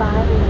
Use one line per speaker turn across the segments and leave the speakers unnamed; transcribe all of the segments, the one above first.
拜。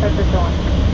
Copy, Delta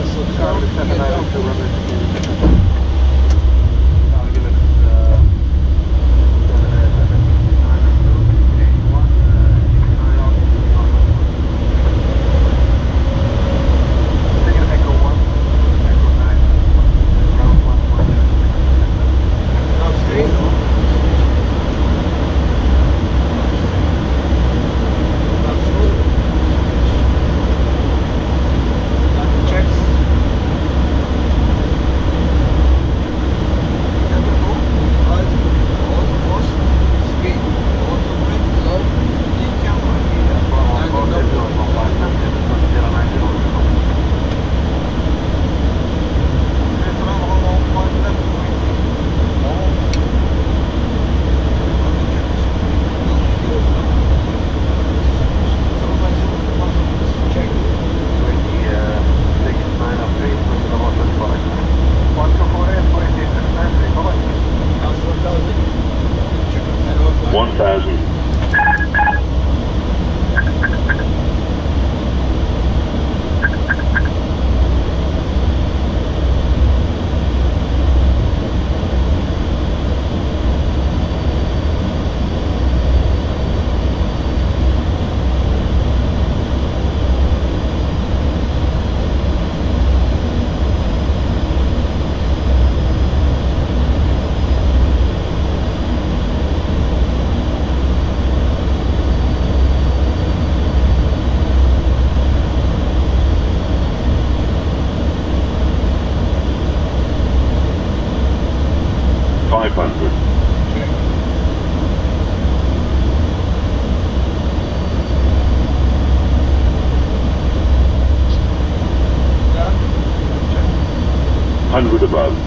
Nasıl karlı temeler
yapıyorlar? 500. Hundred above.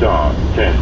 30, 20, 10, 5,